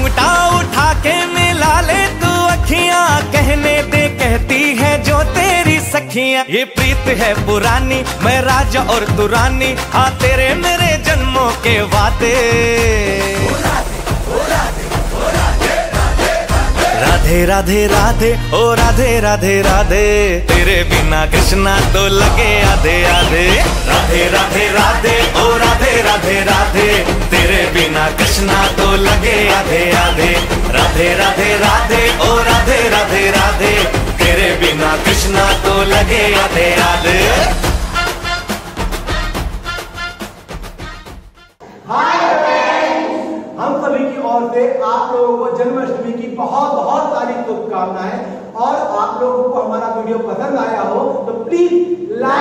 घूंघटा उठा के मिला ले तू अखिया। कहने दे, कहती है जो तेरी सखिया। ये प्रीत है पुरानी, मैं राजा और दुरानी। आ तेरे मेरे जन्मों के वादे। राधे राधे राधे, ओ राधे राधे राधे। तेरे बिना कृष्णा तो लगे आधे आधे। राधे राधे राधे, ओ राधे राधे राधे। कृष्णा तो लगे आधे आधे। राधे राधे राधे, ओ राधे राधे राधे। तेरे बिना कृष्णा तो लगे आधे आधे। हम सभी की ओर से आप लोगों को जन्माष्टमी की बहुत बहुत सारी शुभकामनाएँ। और आप लोगों को हमारा वीडियो पसंद आया हो तो प्लीज़ लाइक